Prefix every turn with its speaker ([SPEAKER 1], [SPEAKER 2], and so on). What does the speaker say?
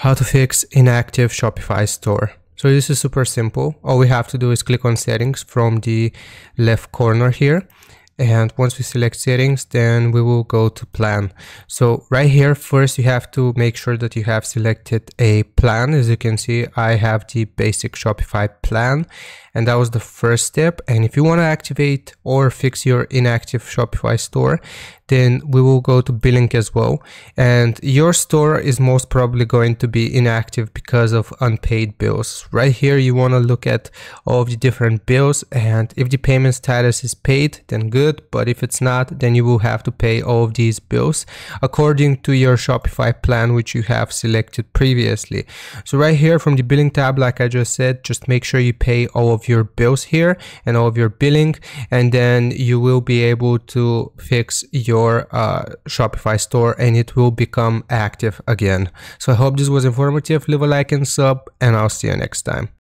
[SPEAKER 1] how to fix inactive Shopify store. So this is super simple. All we have to do is click on settings from the left corner here and once we select settings then we will go to plan. So right here first you have to make sure that you have selected a plan. As you can see i have the basic shopify plan and that was the first step. And if you want to activate or fix your inactive shopify store then we will go to billing as well. And your store is most probably going to be inactive because of unpaid bills. Right here you want to look at all of the different bills and if the payment status is paid then good good, but if it's not, then you will have to pay all of these bills according to your Shopify plan, which you have selected previously. So right here from the billing tab, like I just said, just make sure you pay all of your bills here and all of your billing, and then you will be able to fix your uh, Shopify store and it will become active again. So I hope this was informative. Leave a like and sub, and I'll see you next time.